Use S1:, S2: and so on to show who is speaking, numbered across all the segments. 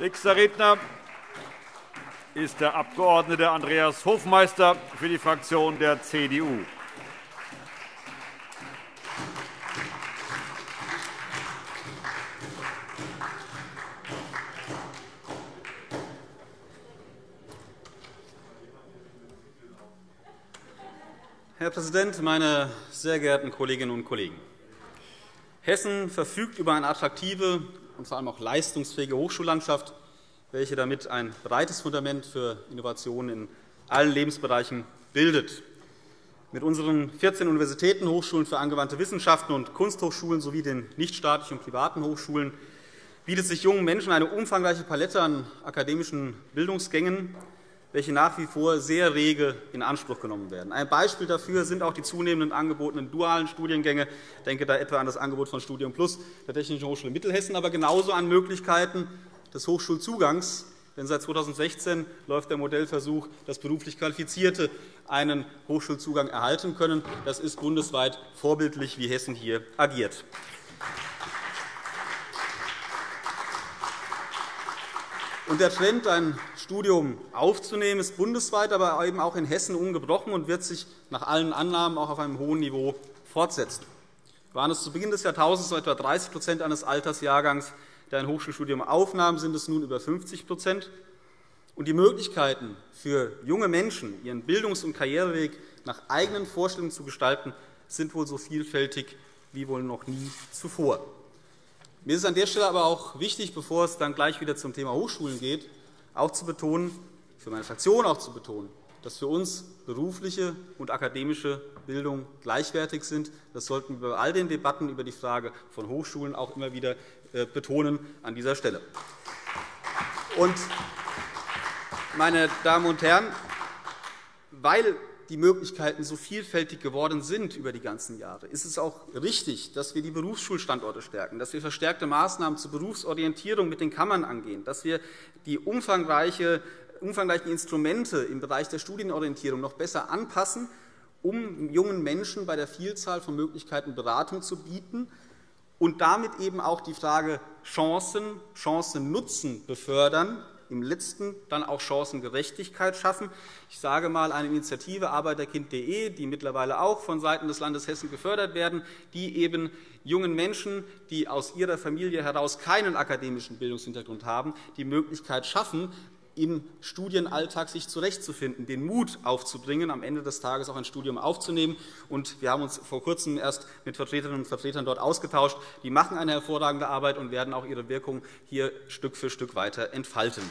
S1: Nächster Redner ist der Abg. Andreas Hofmeister für die Fraktion der CDU.
S2: Herr Präsident, meine sehr geehrten Kolleginnen und Kollegen! Hessen verfügt über eine attraktive und vor allem auch leistungsfähige Hochschullandschaft, welche damit ein breites Fundament für Innovationen in allen Lebensbereichen bildet. Mit unseren 14 Universitäten, Hochschulen für angewandte Wissenschaften und Kunsthochschulen sowie den nichtstaatlichen und privaten Hochschulen bietet sich jungen Menschen eine umfangreiche Palette an akademischen Bildungsgängen welche nach wie vor sehr rege in Anspruch genommen werden. Ein Beispiel dafür sind auch die zunehmenden angebotenen dualen Studiengänge. Ich denke da etwa an das Angebot von Studium Plus der Technischen Hochschule Mittelhessen, aber genauso an Möglichkeiten des Hochschulzugangs. Denn seit 2016 läuft der Modellversuch, dass beruflich Qualifizierte einen Hochschulzugang erhalten können. Das ist bundesweit vorbildlich, wie Hessen hier agiert. Und der Trend, ein Studium aufzunehmen, ist bundesweit, aber eben auch in Hessen ungebrochen und wird sich nach allen Annahmen auch auf einem hohen Niveau fortsetzen. Waren es zu Beginn des Jahrtausends etwa 30% eines Altersjahrgangs, der ein Hochschulstudium aufnahm, sind es nun über 50 Und die Möglichkeiten für junge Menschen, ihren Bildungs- und Karriereweg nach eigenen Vorstellungen zu gestalten, sind wohl so vielfältig wie wohl noch nie zuvor. Mir ist an der Stelle aber auch wichtig, bevor es dann gleich wieder zum Thema Hochschulen geht, auch zu betonen, für meine Fraktion auch zu betonen, dass für uns berufliche und akademische Bildung gleichwertig sind. Das sollten wir bei all den Debatten über die Frage von Hochschulen auch immer wieder äh, betonen an dieser Stelle. Und, meine Damen und Herren, weil die Möglichkeiten so vielfältig geworden sind über die ganzen Jahre, ist es auch richtig, dass wir die Berufsschulstandorte stärken, dass wir verstärkte Maßnahmen zur Berufsorientierung mit den Kammern angehen, dass wir die umfangreichen Instrumente im Bereich der Studienorientierung noch besser anpassen, um jungen Menschen bei der Vielzahl von Möglichkeiten Beratung zu bieten und damit eben auch die Frage Chancen, Chancen-Nutzen befördern, im letzten dann auch Chancengerechtigkeit schaffen. Ich sage einmal eine Initiative arbeiterkind.de, die mittlerweile auch vonseiten des Landes Hessen gefördert werden, die eben jungen Menschen, die aus ihrer Familie heraus keinen akademischen Bildungshintergrund haben, die Möglichkeit schaffen, im Studienalltag sich zurechtzufinden, den Mut aufzubringen, am Ende des Tages auch ein Studium aufzunehmen. wir haben uns vor Kurzem erst mit Vertreterinnen und Vertretern dort ausgetauscht. Die machen eine hervorragende Arbeit und werden auch ihre Wirkung hier Stück für Stück weiter entfalten.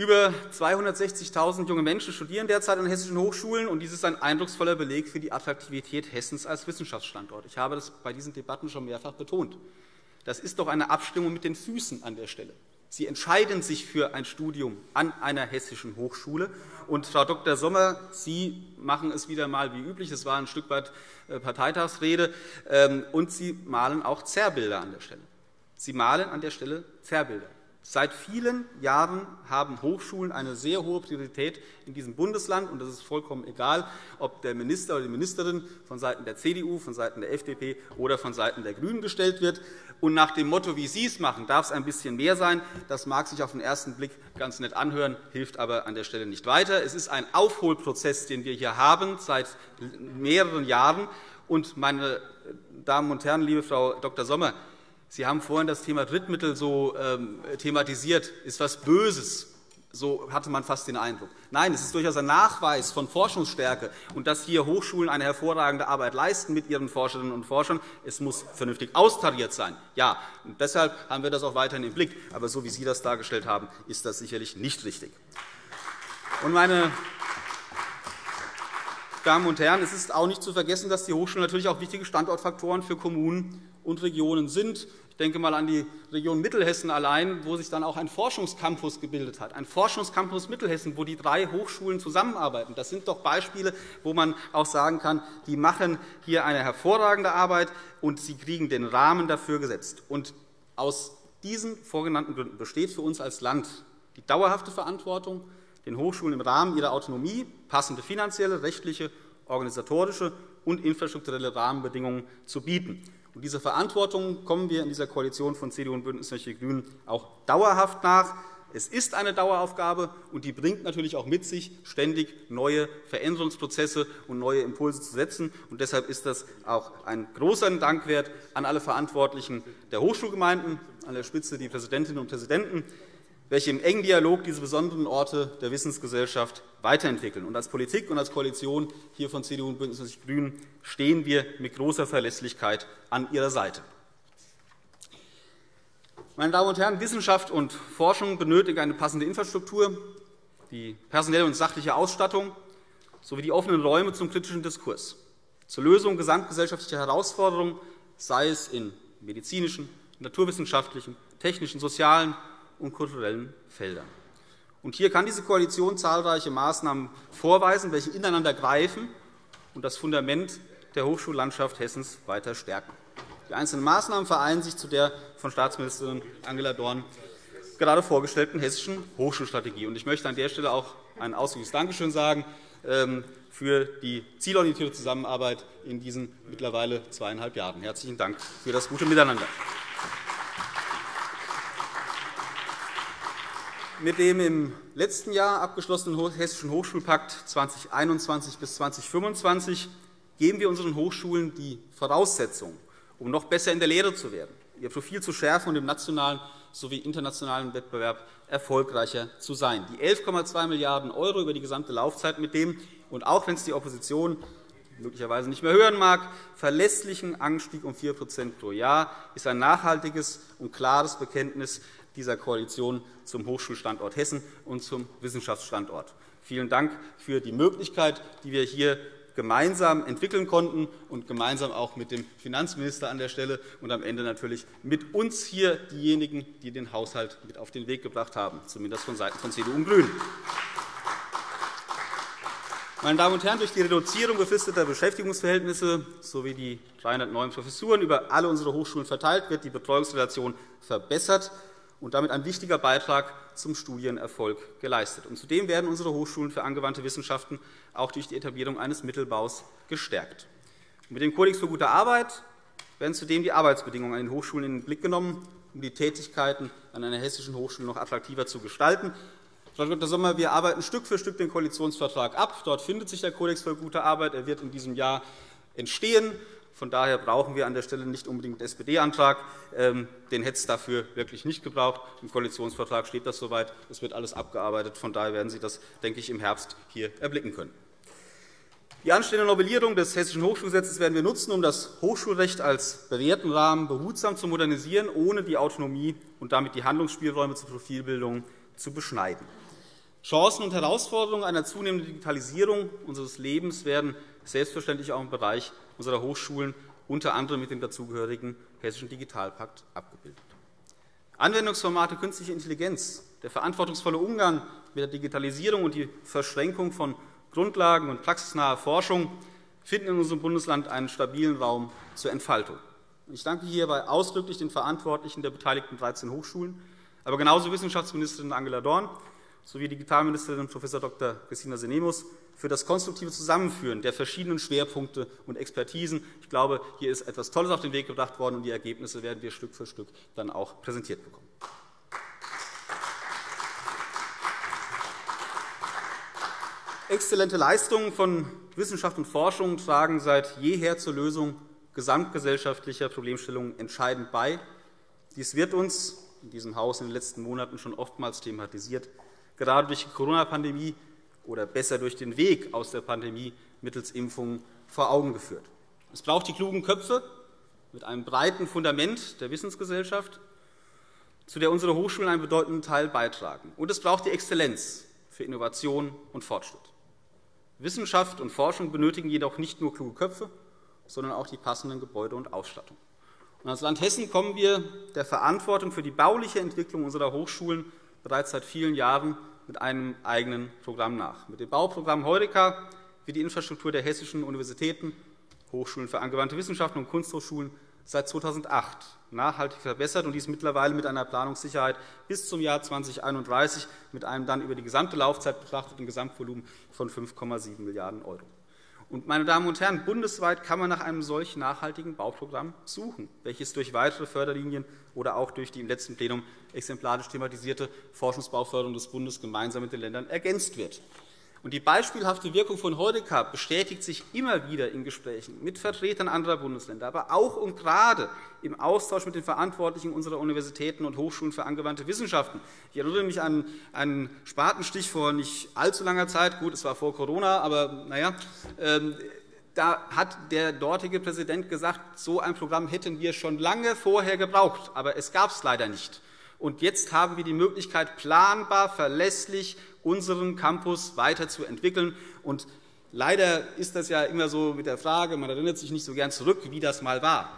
S2: Über 260.000 junge Menschen studieren derzeit an hessischen Hochschulen, und dies ist ein eindrucksvoller Beleg für die Attraktivität Hessens als Wissenschaftsstandort. Ich habe das bei diesen Debatten schon mehrfach betont. Das ist doch eine Abstimmung mit den Füßen an der Stelle. Sie entscheiden sich für ein Studium an einer hessischen Hochschule. Und, Frau Dr. Sommer, Sie machen es wieder einmal wie üblich. Es war ein Stück weit äh, Parteitagsrede. Ähm, und Sie malen auch Zerrbilder an der Stelle. Sie malen an der Stelle Zerrbilder. Seit vielen Jahren haben Hochschulen eine sehr hohe Priorität in diesem Bundesland. und Es ist vollkommen egal, ob der Minister oder die Ministerin vonseiten der CDU, vonseiten der FDP oder vonseiten der GRÜNEN gestellt wird. Und nach dem Motto, wie Sie es machen, darf es ein bisschen mehr sein. Das mag sich auf den ersten Blick ganz nett anhören, hilft aber an der Stelle nicht weiter. Es ist ein Aufholprozess, den wir hier haben seit mehreren Jahren. Und, meine Damen und Herren, liebe Frau Dr. Sommer, Sie haben vorhin das Thema Drittmittel so ähm, thematisiert. Ist was Böses? So hatte man fast den Eindruck. Nein, es ist durchaus ein Nachweis von Forschungsstärke und dass hier Hochschulen eine hervorragende Arbeit leisten mit ihren Forscherinnen und Forschern. Es muss vernünftig austariert sein. Ja, und deshalb haben wir das auch weiterhin im Blick. Aber so wie Sie das dargestellt haben, ist das sicherlich nicht richtig. Und meine Damen und Herren, es ist auch nicht zu vergessen, dass die Hochschulen natürlich auch wichtige Standortfaktoren für Kommunen und Regionen sind. Ich denke einmal an die Region Mittelhessen allein, wo sich dann auch ein Forschungscampus gebildet hat, ein Forschungscampus Mittelhessen, wo die drei Hochschulen zusammenarbeiten. Das sind doch Beispiele, wo man auch sagen kann, die machen hier eine hervorragende Arbeit und sie kriegen den Rahmen dafür gesetzt. Und aus diesen vorgenannten Gründen besteht für uns als Land die dauerhafte Verantwortung, den Hochschulen im Rahmen ihrer Autonomie passende finanzielle, rechtliche organisatorische und infrastrukturelle Rahmenbedingungen zu bieten. Und dieser Verantwortung kommen wir in dieser Koalition von CDU und BÜNDNIS 90 die GRÜNEN auch dauerhaft nach. Es ist eine Daueraufgabe, und die bringt natürlich auch mit sich, ständig neue Veränderungsprozesse und neue Impulse zu setzen. Und deshalb ist das auch ein großer Dank wert an alle Verantwortlichen der Hochschulgemeinden, an der Spitze die Präsidentinnen und Präsidenten, welche im engen Dialog diese besonderen Orte der Wissensgesellschaft weiterentwickeln. Und als Politik und als Koalition hier von CDU und BÜNDNIS 90 die GRÜNEN stehen wir mit großer Verlässlichkeit an Ihrer Seite. Meine Damen und Herren, Wissenschaft und Forschung benötigen eine passende Infrastruktur, die personelle und sachliche Ausstattung sowie die offenen Räume zum kritischen Diskurs, zur Lösung gesamtgesellschaftlicher Herausforderungen, sei es in medizinischen, naturwissenschaftlichen, technischen, sozialen und kulturellen Feldern. Und hier kann diese Koalition zahlreiche Maßnahmen vorweisen, welche ineinander greifen und das Fundament der Hochschullandschaft Hessens weiter stärken. Die einzelnen Maßnahmen vereinen sich zu der von Staatsministerin Angela Dorn gerade vorgestellten hessischen Hochschulstrategie. Ich möchte an der Stelle auch ein ausdrückliches Dankeschön sagen ähm, für die zielorientierte Zusammenarbeit in diesen mittlerweile zweieinhalb Jahren. Herzlichen Dank für das gute Miteinander. Mit dem im letzten Jahr abgeschlossenen Hessischen Hochschulpakt 2021 bis 2025 geben wir unseren Hochschulen die Voraussetzungen, um noch besser in der Lehre zu werden, ihr Profil zu schärfen und im nationalen sowie internationalen Wettbewerb erfolgreicher zu sein. Die 11,2 Milliarden € über die gesamte Laufzeit mit dem, und auch wenn es die Opposition möglicherweise nicht mehr hören mag, verlässlichen Anstieg um 4% pro Jahr ist ein nachhaltiges und klares Bekenntnis dieser Koalition zum Hochschulstandort Hessen und zum Wissenschaftsstandort. Vielen Dank für die Möglichkeit, die wir hier gemeinsam entwickeln konnten und gemeinsam auch mit dem Finanzminister an der Stelle und am Ende natürlich mit uns hier diejenigen, die den Haushalt mit auf den Weg gebracht haben, zumindest von Seiten von CDU und GRÜNEN. Meine Damen und Herren, durch die Reduzierung befristeter Beschäftigungsverhältnisse sowie die 309 Professuren über alle unsere Hochschulen verteilt wird die Betreuungsrelation verbessert und damit ein wichtiger Beitrag zum Studienerfolg geleistet. Und zudem werden unsere Hochschulen für angewandte Wissenschaften auch durch die Etablierung eines Mittelbaus gestärkt. mit dem Kodex für gute Arbeit werden zudem die Arbeitsbedingungen an den Hochschulen in den Blick genommen, um die Tätigkeiten an einer hessischen Hochschule noch attraktiver zu gestalten. Frau Dr. Sommer, wir arbeiten Stück für Stück den Koalitionsvertrag ab. Dort findet sich der Kodex für gute Arbeit. Er wird in diesem Jahr entstehen. Von daher brauchen wir an der Stelle nicht unbedingt den SPD-Antrag. Ähm, den hätte es dafür wirklich nicht gebraucht. Im Koalitionsvertrag steht das soweit. Es wird alles abgearbeitet. Von daher werden Sie das, denke ich, im Herbst hier erblicken können. Die anstehende Novellierung des Hessischen Hochschulgesetzes werden wir nutzen, um das Hochschulrecht als bewährten Rahmen behutsam zu modernisieren, ohne die Autonomie und damit die Handlungsspielräume zur Profilbildung zu beschneiden. Chancen und Herausforderungen einer zunehmenden Digitalisierung unseres Lebens werden selbstverständlich auch im Bereich unserer Hochschulen, unter anderem mit dem dazugehörigen Hessischen Digitalpakt, abgebildet. Anwendungsformate künstliche Intelligenz, der verantwortungsvolle Umgang mit der Digitalisierung und die Verschränkung von Grundlagen und praxisnaher Forschung finden in unserem Bundesland einen stabilen Raum zur Entfaltung. Ich danke hierbei ausdrücklich den Verantwortlichen der beteiligten 13 Hochschulen, aber genauso Wissenschaftsministerin Angela Dorn sowie Digitalministerin Prof. Dr. Christina Senemus für das konstruktive Zusammenführen der verschiedenen Schwerpunkte und Expertisen. Ich glaube, hier ist etwas Tolles auf den Weg gebracht worden, und die Ergebnisse werden wir Stück für Stück dann auch präsentiert bekommen. Exzellente Leistungen von Wissenschaft und Forschung tragen seit jeher zur Lösung gesamtgesellschaftlicher Problemstellungen entscheidend bei. Dies wird uns in diesem Haus in den letzten Monaten schon oftmals thematisiert. Gerade durch die Corona-Pandemie oder besser durch den Weg aus der Pandemie mittels Impfungen vor Augen geführt. Es braucht die klugen Köpfe mit einem breiten Fundament der Wissensgesellschaft, zu der unsere Hochschulen einen bedeutenden Teil beitragen. Und es braucht die Exzellenz für Innovation und Fortschritt. Wissenschaft und Forschung benötigen jedoch nicht nur kluge Köpfe, sondern auch die passenden Gebäude und Ausstattung. Und als Land Hessen kommen wir der Verantwortung für die bauliche Entwicklung unserer Hochschulen bereits seit vielen Jahren mit einem eigenen Programm nach. Mit dem Bauprogramm Heureka wird die Infrastruktur der hessischen Universitäten, Hochschulen für angewandte Wissenschaften und Kunsthochschulen seit 2008 nachhaltig verbessert, und dies mittlerweile mit einer Planungssicherheit bis zum Jahr 2031 mit einem dann über die gesamte Laufzeit betrachteten Gesamtvolumen von 5,7 Milliarden €. Und, meine Damen und Herren, bundesweit kann man nach einem solch nachhaltigen Bauprogramm suchen, welches durch weitere Förderlinien oder auch durch die im letzten Plenum exemplarisch thematisierte Forschungsbauförderung des Bundes gemeinsam mit den Ländern ergänzt wird. Und die beispielhafte Wirkung von Heudeka bestätigt sich immer wieder in Gesprächen mit Vertretern anderer Bundesländer, aber auch und gerade im Austausch mit den Verantwortlichen unserer Universitäten und Hochschulen für angewandte Wissenschaften. Ich erinnere mich an einen Spatenstich vor nicht allzu langer Zeit. Gut, es war vor Corona, aber naja, ähm, da hat der dortige Präsident gesagt, so ein Programm hätten wir schon lange vorher gebraucht, aber es gab es leider nicht. Und jetzt haben wir die Möglichkeit, planbar, verlässlich unseren Campus weiterzuentwickeln. Und leider ist das ja immer so mit der Frage, man erinnert sich nicht so gern zurück, wie das mal war.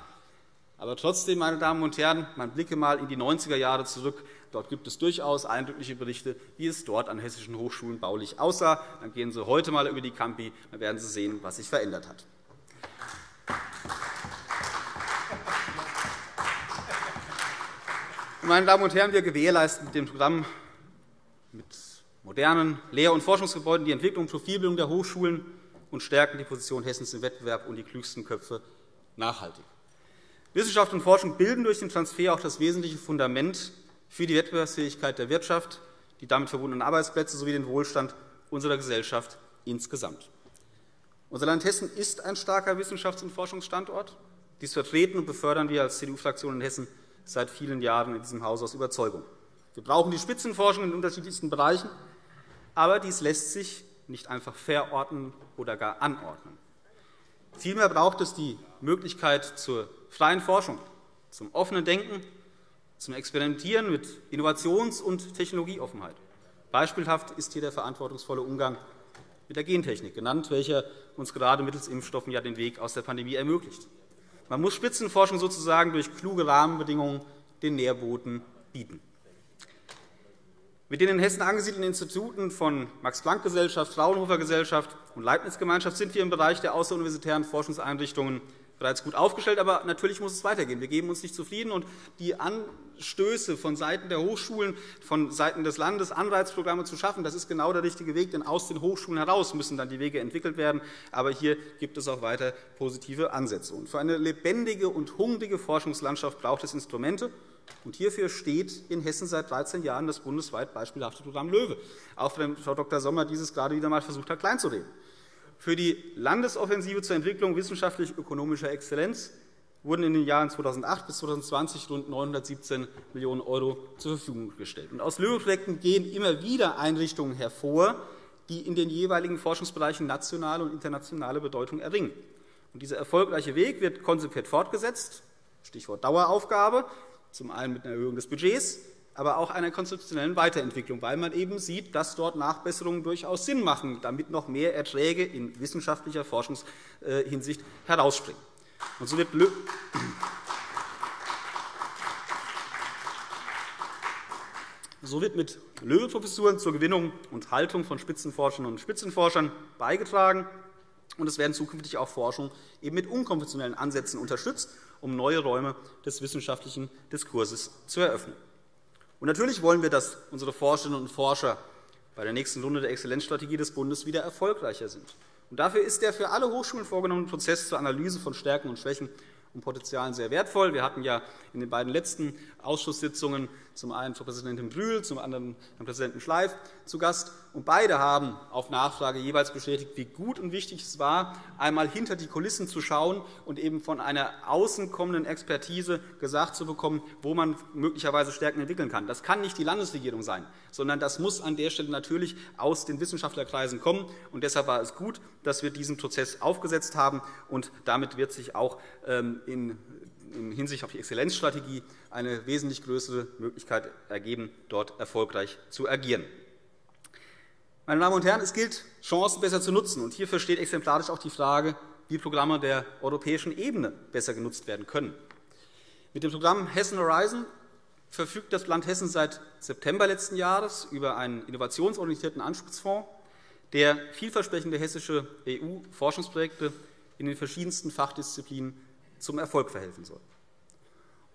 S2: Aber trotzdem, meine Damen und Herren, man blicke mal in die 90er Jahre zurück. Dort gibt es durchaus eindrückliche Berichte, wie es dort an hessischen Hochschulen baulich aussah. Dann gehen Sie heute mal über die Campi, dann werden Sie sehen, was sich verändert hat. Meine Damen und Herren, wir gewährleisten mit dem Programm mit modernen Lehr- und Forschungsgebäuden die Entwicklung und Profilbildung der Hochschulen und stärken die Position Hessens im Wettbewerb und die klügsten Köpfe nachhaltig. Wissenschaft und Forschung bilden durch den Transfer auch das wesentliche Fundament für die Wettbewerbsfähigkeit der Wirtschaft, die damit verbundenen Arbeitsplätze sowie den Wohlstand unserer Gesellschaft insgesamt. Unser Land Hessen ist ein starker Wissenschafts- und Forschungsstandort. Dies vertreten und befördern wir als CDU-Fraktion in Hessen seit vielen Jahren in diesem Haus aus Überzeugung. Wir brauchen die Spitzenforschung in unterschiedlichsten Bereichen, aber dies lässt sich nicht einfach verordnen oder gar anordnen. Vielmehr braucht es die Möglichkeit zur freien Forschung, zum offenen Denken, zum Experimentieren mit Innovations- und Technologieoffenheit. Beispielhaft ist hier der verantwortungsvolle Umgang mit der Gentechnik genannt, welcher uns gerade mittels Impfstoffen ja den Weg aus der Pandemie ermöglicht. Man muss Spitzenforschung sozusagen durch kluge Rahmenbedingungen den Nährboden bieten. Mit den in Hessen angesiedelten Instituten von Max-Planck-Gesellschaft, Fraunhofer-Gesellschaft und Leibniz-Gemeinschaft sind wir im Bereich der außeruniversitären Forschungseinrichtungen bereits gut aufgestellt. Aber natürlich muss es weitergehen. Wir geben uns nicht zufrieden. Und die Anstöße von Seiten der Hochschulen, von Seiten des Landes, Anreizprogramme zu schaffen, das ist genau der richtige Weg. Denn aus den Hochschulen heraus müssen dann die Wege entwickelt werden. Aber hier gibt es auch weiter positive Ansätze. Und für eine lebendige und hungrige Forschungslandschaft braucht es Instrumente. Und hierfür steht in Hessen seit 13 Jahren das bundesweit beispielhafte Programm LOEWE, auch wenn Frau Dr. Sommer dieses gerade wieder einmal versucht hat, kleinzureden. Für die Landesoffensive zur Entwicklung wissenschaftlich-ökonomischer Exzellenz wurden in den Jahren 2008 bis 2020 rund 917 Millionen € zur Verfügung gestellt. aus LOEWE-Projekten gehen immer wieder Einrichtungen hervor, die in den jeweiligen Forschungsbereichen nationale und internationale Bedeutung erringen. dieser erfolgreiche Weg wird konsequent fortgesetzt. Stichwort Daueraufgabe zum einen mit einer Erhöhung des Budgets, aber auch einer konzeptionellen Weiterentwicklung, weil man eben sieht, dass dort Nachbesserungen durchaus Sinn machen, damit noch mehr Erträge in wissenschaftlicher Forschungshinsicht herausspringen. Und so wird So wird mit Löwe-Professuren zur Gewinnung und Haltung von Spitzenforscherinnen und Spitzenforschern beigetragen. Und es werden zukünftig auch Forschung eben mit unkonventionellen Ansätzen unterstützt um neue Räume des wissenschaftlichen Diskurses zu eröffnen. Und natürlich wollen wir, dass unsere Forscherinnen und Forscher bei der nächsten Runde der Exzellenzstrategie des Bundes wieder erfolgreicher sind. Und dafür ist der für alle Hochschulen vorgenommene Prozess zur Analyse von Stärken und Schwächen und Potenzialen sehr wertvoll. Wir hatten ja in den beiden letzten Ausschusssitzungen zum einen Frau Präsidentin Brühl, zum anderen Herrn Präsidenten Schleif zu Gast. Und beide haben auf Nachfrage jeweils bestätigt, wie gut und wichtig es war, einmal hinter die Kulissen zu schauen und eben von einer außen kommenden Expertise gesagt zu bekommen, wo man möglicherweise Stärken entwickeln kann. Das kann nicht die Landesregierung sein, sondern das muss an der Stelle natürlich aus den Wissenschaftlerkreisen kommen. Und deshalb war es gut, dass wir diesen Prozess aufgesetzt haben. Und damit wird sich auch ähm, in in Hinsicht auf die Exzellenzstrategie eine wesentlich größere Möglichkeit ergeben, dort erfolgreich zu agieren. Meine Damen und Herren, es gilt, Chancen besser zu nutzen. Und hierfür steht exemplarisch auch die Frage, wie Programme der europäischen Ebene besser genutzt werden können. Mit dem Programm Hessen Horizon verfügt das Land Hessen seit September letzten Jahres über einen innovationsorientierten Anspruchsfonds, der vielversprechende hessische EU-Forschungsprojekte in den verschiedensten Fachdisziplinen zum Erfolg verhelfen soll.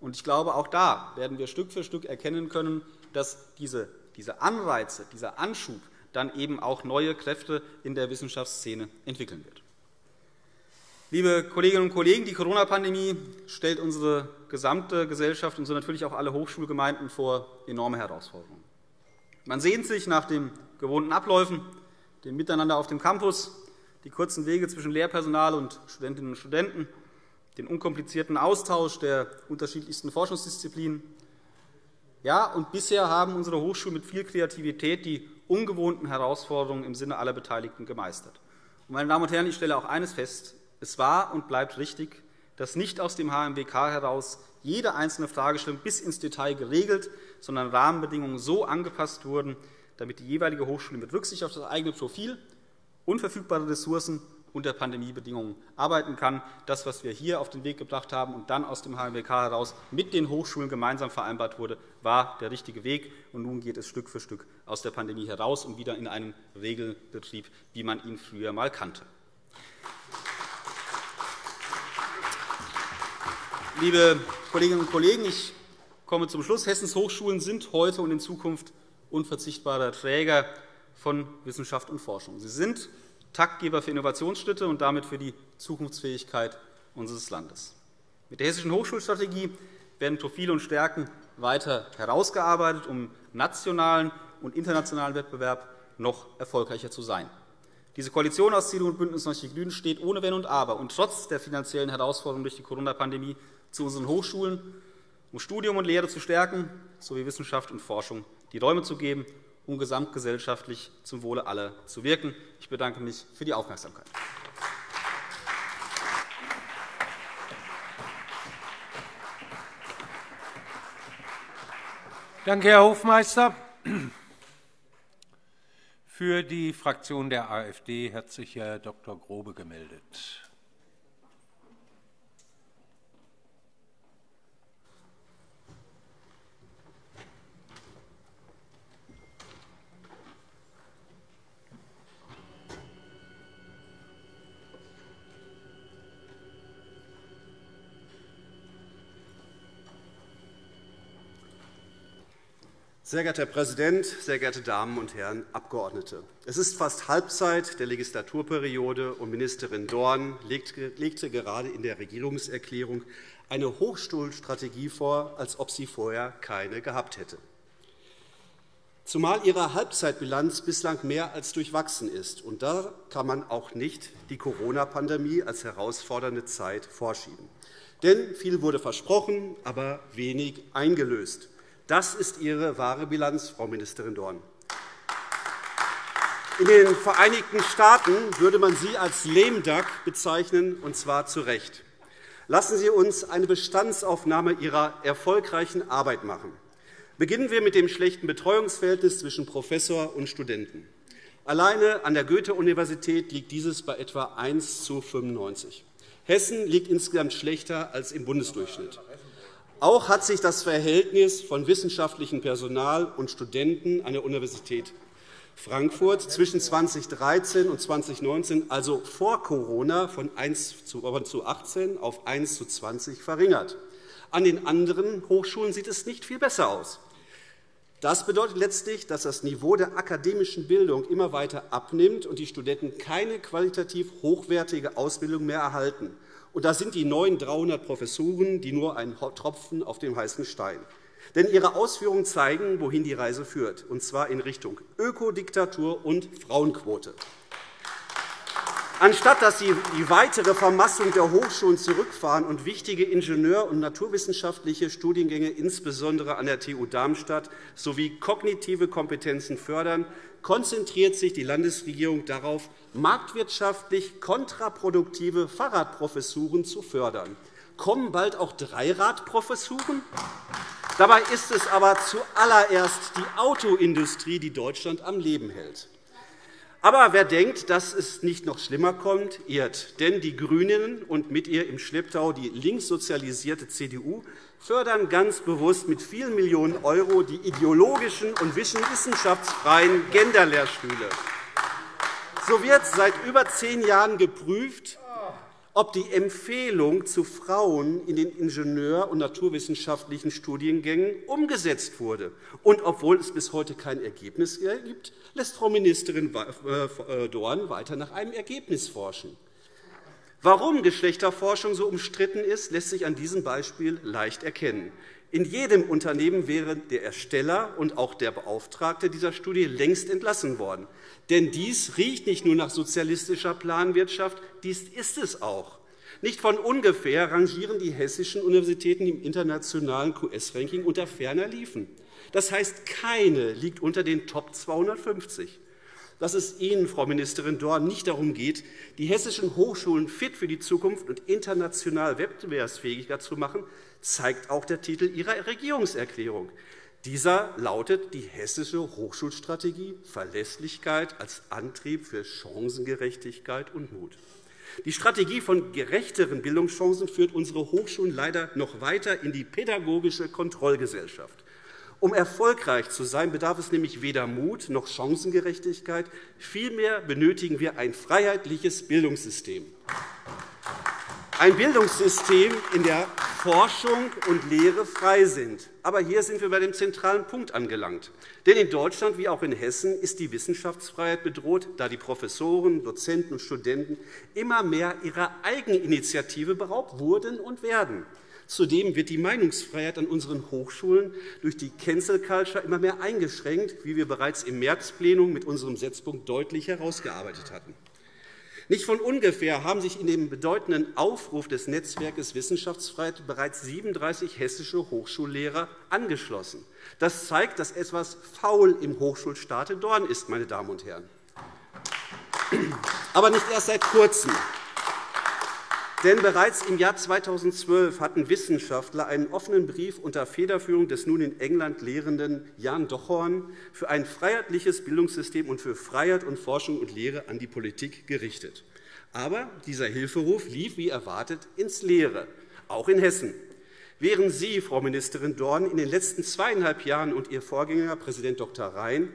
S2: Und ich glaube, auch da werden wir Stück für Stück erkennen können, dass diese, diese Anreize, dieser Anschub dann eben auch neue Kräfte in der Wissenschaftsszene entwickeln wird. Liebe Kolleginnen und Kollegen, die Corona-Pandemie stellt unsere gesamte Gesellschaft und so natürlich auch alle Hochschulgemeinden vor enorme Herausforderungen. Man sehnt sich nach den gewohnten Abläufen, dem Miteinander auf dem Campus, die kurzen Wege zwischen Lehrpersonal und Studentinnen und Studenten, den unkomplizierten Austausch der unterschiedlichsten Forschungsdisziplinen. Ja, und bisher haben unsere Hochschulen mit viel Kreativität die ungewohnten Herausforderungen im Sinne aller Beteiligten gemeistert. Meine Damen und Herren, ich stelle auch eines fest. Es war und bleibt richtig, dass nicht aus dem HMWK heraus jede einzelne Fragestellung bis ins Detail geregelt, sondern Rahmenbedingungen so angepasst wurden, damit die jeweilige Hochschule mit Rücksicht auf das eigene Profil, unverfügbare Ressourcen unter Pandemiebedingungen arbeiten kann. Das, was wir hier auf den Weg gebracht haben und dann aus dem HMWK heraus mit den Hochschulen gemeinsam vereinbart wurde, war der richtige Weg. Und nun geht es Stück für Stück aus der Pandemie heraus und wieder in einen Regelbetrieb, wie man ihn früher einmal kannte. Liebe Kolleginnen und Kollegen, ich komme zum Schluss. Hessens Hochschulen sind heute und in Zukunft unverzichtbarer Träger von Wissenschaft und Forschung. Sie sind Taktgeber für Innovationsschritte und damit für die Zukunftsfähigkeit unseres Landes. Mit der Hessischen Hochschulstrategie werden Profile und Stärken weiter herausgearbeitet, um nationalen und internationalen Wettbewerb noch erfolgreicher zu sein. Diese Koalition aus CDU und BÜNDNIS 90 die GRÜNEN steht ohne Wenn und Aber und trotz der finanziellen Herausforderungen durch die Corona-Pandemie zu unseren Hochschulen, um Studium und Lehre zu stärken, sowie Wissenschaft und Forschung die Räume zu geben, um gesamtgesellschaftlich zum Wohle aller zu wirken. Ich bedanke mich für die Aufmerksamkeit.
S3: Danke, Herr Hofmeister. Für die Fraktion der AfD hat sich Herr Dr. Grobe gemeldet.
S4: Sehr geehrter Herr Präsident, sehr geehrte Damen und Herren Abgeordnete! Es ist fast Halbzeit der Legislaturperiode, und Ministerin Dorn legte gerade in der Regierungserklärung eine Hochschulstrategie vor, als ob sie vorher keine gehabt hätte. Zumal ihre Halbzeitbilanz bislang mehr als durchwachsen ist. Und da kann man auch nicht die Corona-Pandemie als herausfordernde Zeit vorschieben. Denn viel wurde versprochen, aber wenig eingelöst. Das ist Ihre wahre Bilanz, Frau Ministerin Dorn. In den Vereinigten Staaten würde man Sie als Lehmduck bezeichnen, und zwar zu Recht. Lassen Sie uns eine Bestandsaufnahme Ihrer erfolgreichen Arbeit machen. Beginnen wir mit dem schlechten Betreuungsverhältnis zwischen Professor und Studenten. Alleine an der Goethe-Universität liegt dieses bei etwa 1 zu 95. Hessen liegt insgesamt schlechter als im Bundesdurchschnitt. Auch hat sich das Verhältnis von wissenschaftlichem Personal und Studenten an der Universität Frankfurt zwischen 2013 und 2019, also vor Corona, von 1 zu 18 auf 1 zu 20 verringert. An den anderen Hochschulen sieht es nicht viel besser aus. Das bedeutet letztlich, dass das Niveau der akademischen Bildung immer weiter abnimmt und die Studenten keine qualitativ hochwertige Ausbildung mehr erhalten. Und da sind die neuen 300 Professuren die nur ein Tropfen auf dem heißen Stein. Denn Ihre Ausführungen zeigen, wohin die Reise führt, und zwar in Richtung Ökodiktatur und Frauenquote. Anstatt dass Sie die weitere Vermassung der Hochschulen zurückfahren und wichtige Ingenieur- und naturwissenschaftliche Studiengänge, insbesondere an der TU Darmstadt, sowie kognitive Kompetenzen fördern, konzentriert sich die Landesregierung darauf, marktwirtschaftlich kontraproduktive Fahrradprofessuren zu fördern. Kommen bald auch Dreiradprofessuren? Dabei ist es aber zuallererst die Autoindustrie, die Deutschland am Leben hält. Aber wer denkt, dass es nicht noch schlimmer kommt, irrt. Denn die GRÜNEN und mit ihr im Schlepptau die linkssozialisierte CDU fördern ganz bewusst mit vielen Millionen € die ideologischen und wissenschaftsfreien Genderlehrstühle. So wird seit über zehn Jahren geprüft, ob die Empfehlung zu Frauen in den Ingenieur- und naturwissenschaftlichen Studiengängen umgesetzt wurde. Und obwohl es bis heute kein Ergebnis gibt, lässt Frau Ministerin äh, Dorn weiter nach einem Ergebnis forschen. Warum Geschlechterforschung so umstritten ist, lässt sich an diesem Beispiel leicht erkennen. In jedem Unternehmen wäre der Ersteller und auch der Beauftragte dieser Studie längst entlassen worden. Denn dies riecht nicht nur nach sozialistischer Planwirtschaft, dies ist es auch. Nicht von ungefähr rangieren die hessischen Universitäten im internationalen QS-Ranking unter ferner Liefen. Das heißt, keine liegt unter den Top 250. Dass es Ihnen, Frau Ministerin Dorn, nicht darum geht, die hessischen Hochschulen fit für die Zukunft und international wettbewerbsfähiger zu machen, zeigt auch der Titel Ihrer Regierungserklärung. Dieser lautet die hessische Hochschulstrategie Verlässlichkeit als Antrieb für Chancengerechtigkeit und Mut. Die Strategie von gerechteren Bildungschancen führt unsere Hochschulen leider noch weiter in die pädagogische Kontrollgesellschaft. Um erfolgreich zu sein, bedarf es nämlich weder Mut noch Chancengerechtigkeit. Vielmehr benötigen wir ein freiheitliches Bildungssystem. Ein Bildungssystem, in dem Forschung und Lehre frei sind. Aber hier sind wir bei dem zentralen Punkt angelangt. Denn in Deutschland wie auch in Hessen ist die Wissenschaftsfreiheit bedroht, da die Professoren, Dozenten und Studenten immer mehr ihrer Eigeninitiative beraubt wurden und werden. Zudem wird die Meinungsfreiheit an unseren Hochschulen durch die Cancel Culture immer mehr eingeschränkt, wie wir bereits im Märzplenum mit unserem Setzpunkt deutlich herausgearbeitet hatten. Nicht von ungefähr haben sich in dem bedeutenden Aufruf des Netzwerkes Wissenschaftsfreiheit bereits 37 hessische Hochschullehrer angeschlossen. Das zeigt, dass etwas faul im Hochschulstaate Dorn ist, meine Damen und Herren. Aber nicht erst seit Kurzem. Denn bereits im Jahr 2012 hatten Wissenschaftler einen offenen Brief unter Federführung des nun in England lehrenden Jan Dochorn für ein freiheitliches Bildungssystem und für Freiheit und Forschung und Lehre an die Politik gerichtet. Aber dieser Hilferuf lief wie erwartet ins Leere, auch in Hessen. Während Sie, Frau Ministerin Dorn, in den letzten zweieinhalb Jahren und Ihr Vorgänger, Präsident Dr. Rhein,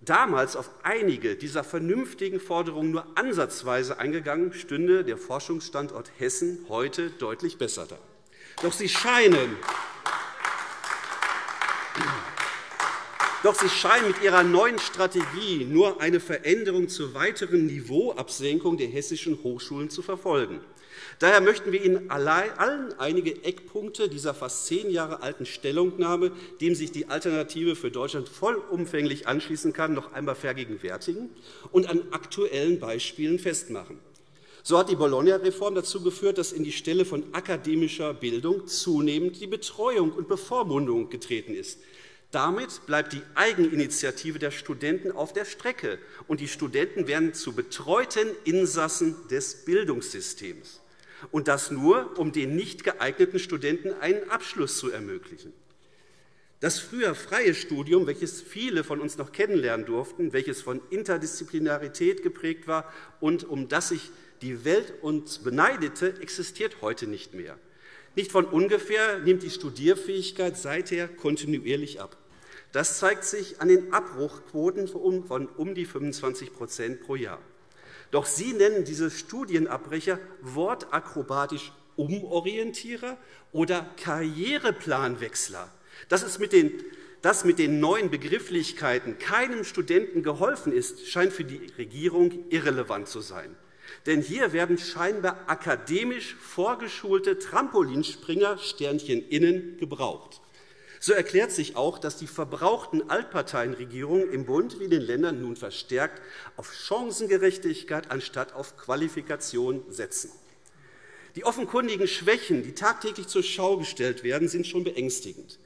S4: damals auf einige dieser vernünftigen Forderungen nur ansatzweise eingegangen, stünde der Forschungsstandort Hessen heute deutlich besser da. Doch Sie scheinen, doch Sie scheinen mit Ihrer neuen Strategie nur eine Veränderung zur weiteren Niveauabsenkung der hessischen Hochschulen zu verfolgen. Daher möchten wir Ihnen allen einige Eckpunkte dieser fast zehn Jahre alten Stellungnahme, dem sich die Alternative für Deutschland vollumfänglich anschließen kann, noch einmal vergegenwärtigen und an aktuellen Beispielen festmachen. So hat die Bologna-Reform dazu geführt, dass in die Stelle von akademischer Bildung zunehmend die Betreuung und Bevormundung getreten ist. Damit bleibt die Eigeninitiative der Studenten auf der Strecke, und die Studenten werden zu betreuten Insassen des Bildungssystems und das nur, um den nicht geeigneten Studenten einen Abschluss zu ermöglichen. Das früher freie Studium, welches viele von uns noch kennenlernen durften, welches von Interdisziplinarität geprägt war und um das sich die Welt uns beneidete, existiert heute nicht mehr. Nicht von ungefähr nimmt die Studierfähigkeit seither kontinuierlich ab. Das zeigt sich an den Abbruchquoten von um die 25% pro Jahr. Doch Sie nennen diese Studienabbrecher wortakrobatisch Umorientierer oder Karriereplanwechsler. Dass es mit den, dass mit den neuen Begrifflichkeiten keinem Studenten geholfen ist, scheint für die Regierung irrelevant zu sein. Denn hier werden scheinbar akademisch vorgeschulte Trampolinspringer Sternchen innen gebraucht. So erklärt sich auch, dass die verbrauchten Altparteienregierungen im Bund wie in den Ländern nun verstärkt auf Chancengerechtigkeit anstatt auf Qualifikation setzen. Die offenkundigen Schwächen, die tagtäglich zur Schau gestellt werden, sind schon beängstigend.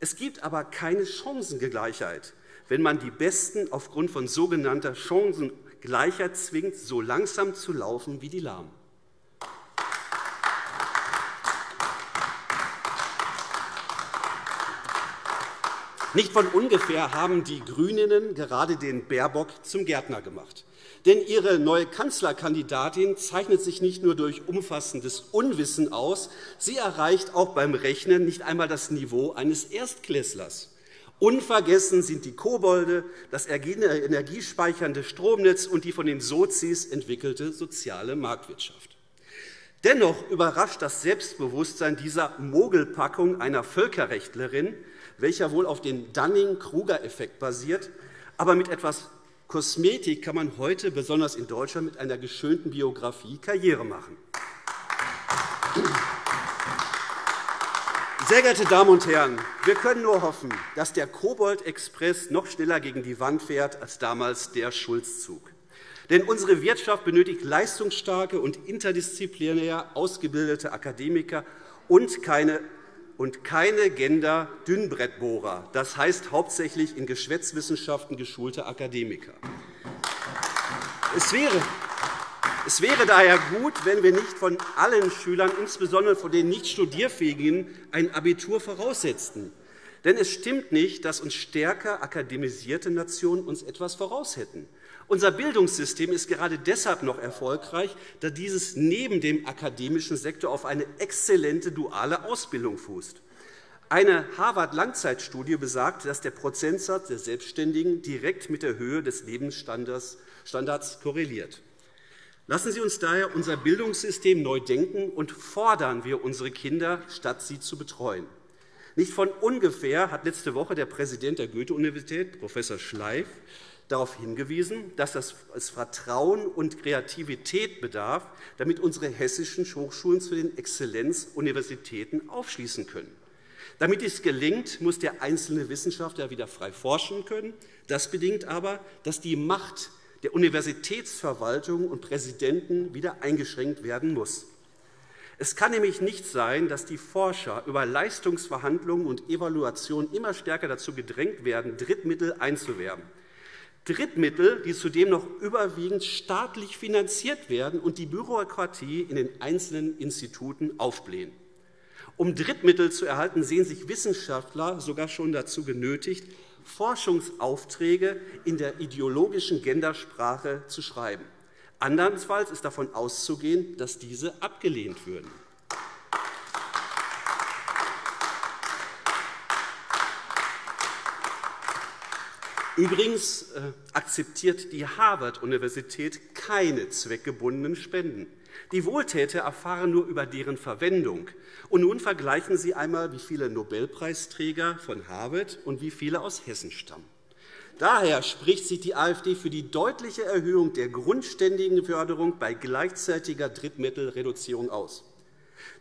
S4: Es gibt aber keine Chancengleichheit, wenn man die Besten aufgrund von sogenannter Chancengleichheit zwingt, so langsam zu laufen wie die Lahmen. Nicht von ungefähr haben die GRÜNEN gerade den Baerbock zum Gärtner gemacht. Denn ihre neue Kanzlerkandidatin zeichnet sich nicht nur durch umfassendes Unwissen aus, sie erreicht auch beim Rechnen nicht einmal das Niveau eines Erstklässlers. Unvergessen sind die Kobolde, das energiespeichernde Stromnetz und die von den Sozis entwickelte soziale Marktwirtschaft. Dennoch überrascht das Selbstbewusstsein dieser Mogelpackung einer Völkerrechtlerin, welcher wohl auf den Dunning-Kruger-Effekt basiert, aber mit etwas Kosmetik kann man heute, besonders in Deutschland, mit einer geschönten Biografie Karriere machen. Sehr geehrte Damen und Herren, wir können nur hoffen, dass der Kobold-Express noch schneller gegen die Wand fährt als damals der Schulzzug. Denn unsere Wirtschaft benötigt leistungsstarke und interdisziplinär ausgebildete Akademiker und keine, und keine Gender-Dünnbrettbohrer, das heißt hauptsächlich in Geschwätzwissenschaften geschulte Akademiker. Es wäre es wäre daher gut, wenn wir nicht von allen Schülern, insbesondere von den nicht studierfähigen, ein Abitur voraussetzten. Denn es stimmt nicht, dass uns stärker akademisierte Nationen uns etwas voraus hätten. Unser Bildungssystem ist gerade deshalb noch erfolgreich, da dieses neben dem akademischen Sektor auf eine exzellente duale Ausbildung fußt. Eine Harvard-Langzeitstudie besagt, dass der Prozentsatz der Selbstständigen direkt mit der Höhe des Lebensstandards korreliert. Lassen Sie uns daher unser Bildungssystem neu denken und fordern wir unsere Kinder, statt sie zu betreuen. Nicht von ungefähr hat letzte Woche der Präsident der Goethe-Universität, Prof. Schleif, darauf hingewiesen, dass es Vertrauen und Kreativität bedarf, damit unsere hessischen Hochschulen zu den Exzellenzuniversitäten aufschließen können. Damit dies gelingt, muss der einzelne Wissenschaftler wieder frei forschen können. Das bedingt aber, dass die Macht der Universitätsverwaltung und Präsidenten wieder eingeschränkt werden muss. Es kann nämlich nicht sein, dass die Forscher über Leistungsverhandlungen und Evaluation immer stärker dazu gedrängt werden, Drittmittel einzuwerben. Drittmittel, die zudem noch überwiegend staatlich finanziert werden und die Bürokratie in den einzelnen Instituten aufblähen. Um Drittmittel zu erhalten, sehen sich Wissenschaftler sogar schon dazu genötigt, Forschungsaufträge in der ideologischen Gendersprache zu schreiben. Andernfalls ist davon auszugehen, dass diese abgelehnt würden. Übrigens äh, akzeptiert die Harvard-Universität keine zweckgebundenen Spenden. Die Wohltäter erfahren nur über deren Verwendung. Und nun vergleichen Sie einmal, wie viele Nobelpreisträger von Harvard und wie viele aus Hessen stammen. Daher spricht sich die AfD für die deutliche Erhöhung der grundständigen Förderung bei gleichzeitiger Drittmittelreduzierung aus.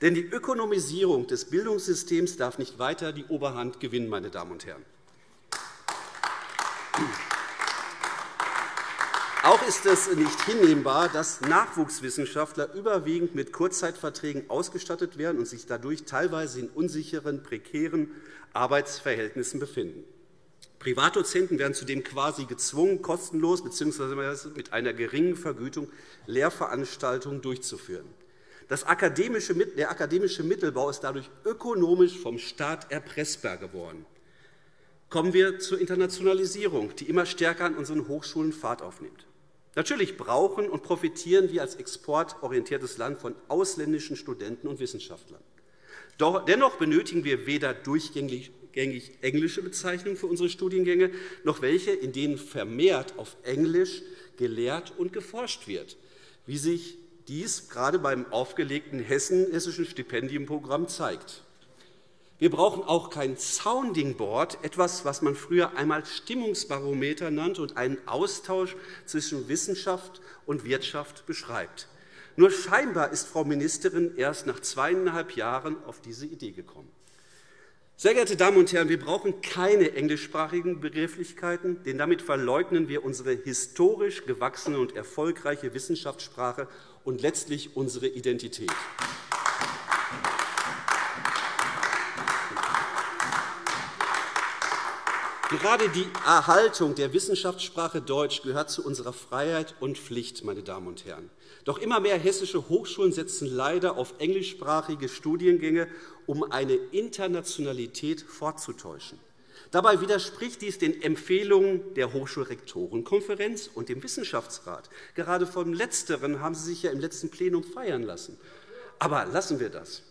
S4: Denn die Ökonomisierung des Bildungssystems darf nicht weiter die Oberhand gewinnen, meine Damen und Herren. Ist es nicht hinnehmbar, dass Nachwuchswissenschaftler überwiegend mit Kurzzeitverträgen ausgestattet werden und sich dadurch teilweise in unsicheren, prekären Arbeitsverhältnissen befinden. Privatdozenten werden zudem quasi gezwungen, kostenlos bzw. mit einer geringen Vergütung Lehrveranstaltungen durchzuführen. Akademische, der akademische Mittelbau ist dadurch ökonomisch vom Staat erpressbar geworden. Kommen wir zur Internationalisierung, die immer stärker an unseren Hochschulen Fahrt aufnimmt. Natürlich brauchen und profitieren wir als exportorientiertes Land von ausländischen Studenten und Wissenschaftlern. Dennoch benötigen wir weder durchgängig englische Bezeichnungen für unsere Studiengänge, noch welche, in denen vermehrt auf Englisch gelehrt und geforscht wird, wie sich dies gerade beim aufgelegten hessischen Stipendienprogramm zeigt. Wir brauchen auch kein Sounding Board, etwas, was man früher einmal Stimmungsbarometer nannte und einen Austausch zwischen Wissenschaft und Wirtschaft beschreibt. Nur scheinbar ist Frau Ministerin erst nach zweieinhalb Jahren auf diese Idee gekommen. Sehr geehrte Damen und Herren, wir brauchen keine englischsprachigen Begrifflichkeiten, denn damit verleugnen wir unsere historisch gewachsene und erfolgreiche Wissenschaftssprache und letztlich unsere Identität. Gerade die Erhaltung der Wissenschaftssprache Deutsch gehört zu unserer Freiheit und Pflicht, meine Damen und Herren. Doch immer mehr hessische Hochschulen setzen leider auf englischsprachige Studiengänge, um eine Internationalität vorzutäuschen. Dabei widerspricht dies den Empfehlungen der Hochschulrektorenkonferenz und dem Wissenschaftsrat. Gerade vom Letzteren haben Sie sich ja im letzten Plenum feiern lassen. Aber lassen wir das.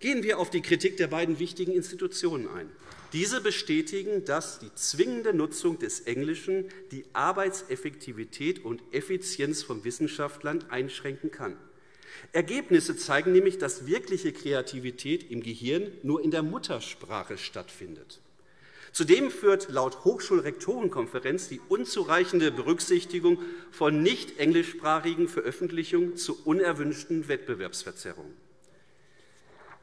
S4: Gehen wir auf die Kritik der beiden wichtigen Institutionen ein. Diese bestätigen, dass die zwingende Nutzung des Englischen die Arbeitseffektivität und Effizienz von Wissenschaftlern einschränken kann. Ergebnisse zeigen nämlich, dass wirkliche Kreativität im Gehirn nur in der Muttersprache stattfindet. Zudem führt laut Hochschulrektorenkonferenz die unzureichende Berücksichtigung von nicht englischsprachigen Veröffentlichungen zu unerwünschten Wettbewerbsverzerrungen.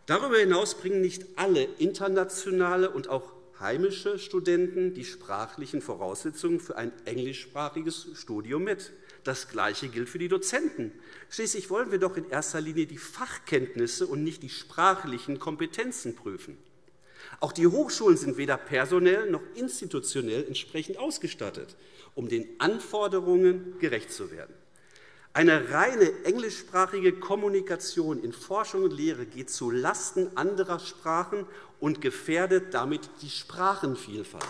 S4: Darüber hinaus bringen nicht alle internationale und auch heimische Studenten die sprachlichen Voraussetzungen für ein englischsprachiges Studium mit. Das Gleiche gilt für die Dozenten. Schließlich wollen wir doch in erster Linie die Fachkenntnisse und nicht die sprachlichen Kompetenzen prüfen. Auch die Hochschulen sind weder personell noch institutionell entsprechend ausgestattet, um den Anforderungen gerecht zu werden. Eine reine englischsprachige Kommunikation in Forschung und Lehre geht zulasten anderer Sprachen und gefährdet damit die Sprachenvielfalt.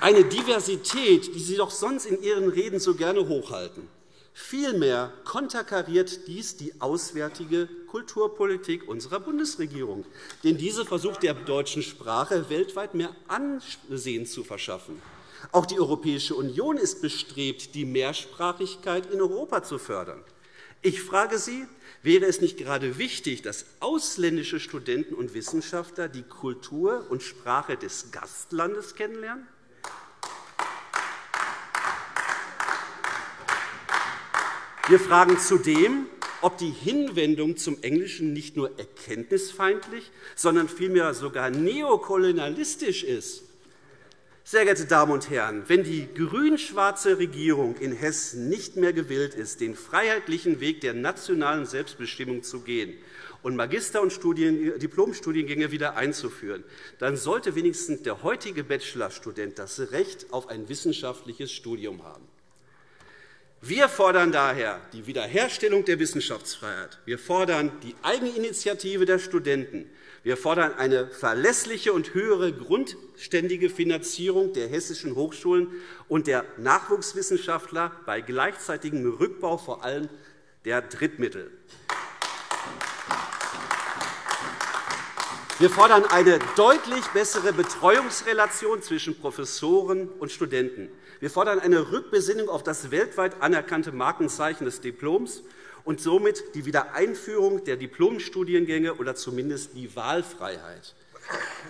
S4: Eine Diversität, die Sie doch sonst in Ihren Reden so gerne hochhalten. Vielmehr konterkariert dies die auswärtige Kulturpolitik unserer Bundesregierung. Denn diese versucht der deutschen Sprache weltweit mehr Ansehen zu verschaffen. Auch die Europäische Union ist bestrebt, die Mehrsprachigkeit in Europa zu fördern. Ich frage Sie, wäre es nicht gerade wichtig, dass ausländische Studenten und Wissenschaftler die Kultur und Sprache des Gastlandes kennenlernen? Wir fragen zudem, ob die Hinwendung zum Englischen nicht nur erkenntnisfeindlich, sondern vielmehr sogar neokolonialistisch ist. Sehr geehrte Damen und Herren, wenn die grün-schwarze Regierung in Hessen nicht mehr gewillt ist, den freiheitlichen Weg der nationalen Selbstbestimmung zu gehen und Magister- und Diplomstudiengänge wieder einzuführen, dann sollte wenigstens der heutige Bachelorstudent das Recht auf ein wissenschaftliches Studium haben. Wir fordern daher die Wiederherstellung der Wissenschaftsfreiheit. Wir fordern die Eigeninitiative der Studenten. Wir fordern eine verlässliche und höhere grundständige Finanzierung der hessischen Hochschulen und der Nachwuchswissenschaftler bei gleichzeitigem Rückbau vor allem der Drittmittel. Wir fordern eine deutlich bessere Betreuungsrelation zwischen Professoren und Studenten. Wir fordern eine Rückbesinnung auf das weltweit anerkannte Markenzeichen des Diploms und somit die Wiedereinführung der Diplomstudiengänge oder zumindest die Wahlfreiheit.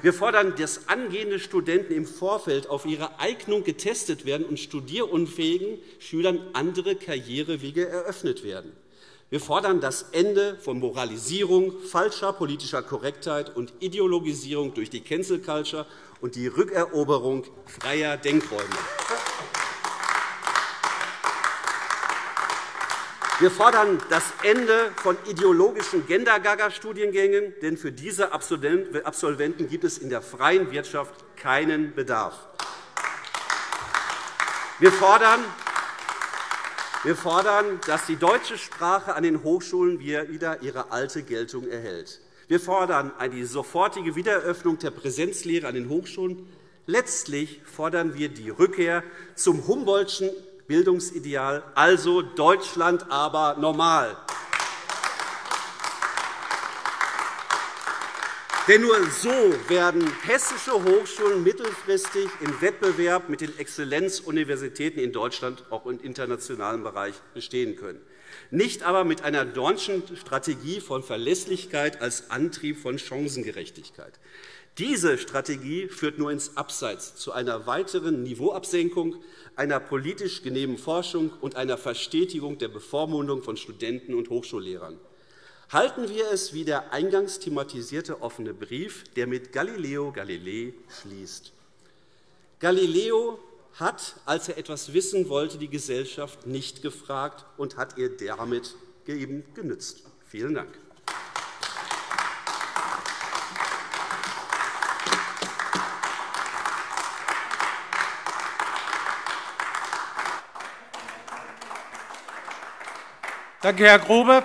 S4: Wir fordern, dass angehende Studenten im Vorfeld auf ihre Eignung getestet werden und studierunfähigen Schülern andere Karrierewege eröffnet werden. Wir fordern das Ende von Moralisierung, falscher politischer Korrektheit und Ideologisierung durch die Cancel Culture und die Rückeroberung freier Denkräume. Wir fordern das Ende von ideologischen Gender-Gaga-Studiengängen, denn für diese Absolventen gibt es in der freien Wirtschaft keinen Bedarf. Wir fordern, wir fordern, dass die deutsche Sprache an den Hochschulen wieder ihre alte Geltung erhält. Wir fordern die sofortige Wiedereröffnung der Präsenzlehre an den Hochschulen. Letztlich fordern wir die Rückkehr zum Humboldtschen Bildungsideal, also Deutschland aber normal. Denn nur so werden hessische Hochschulen mittelfristig im Wettbewerb mit den Exzellenzuniversitäten in Deutschland auch im internationalen Bereich bestehen können. Nicht aber mit einer Dornschen Strategie von Verlässlichkeit als Antrieb von Chancengerechtigkeit. Diese Strategie führt nur ins Abseits zu einer weiteren Niveauabsenkung, einer politisch genehmen Forschung und einer Verstetigung der Bevormundung von Studenten und Hochschullehrern. Halten wir es wie der eingangs thematisierte offene Brief, der mit Galileo Galilei schließt. Galileo hat, als er etwas wissen wollte, die Gesellschaft nicht gefragt und hat ihr damit eben genützt. Vielen Dank.
S3: Danke, Herr Grobe.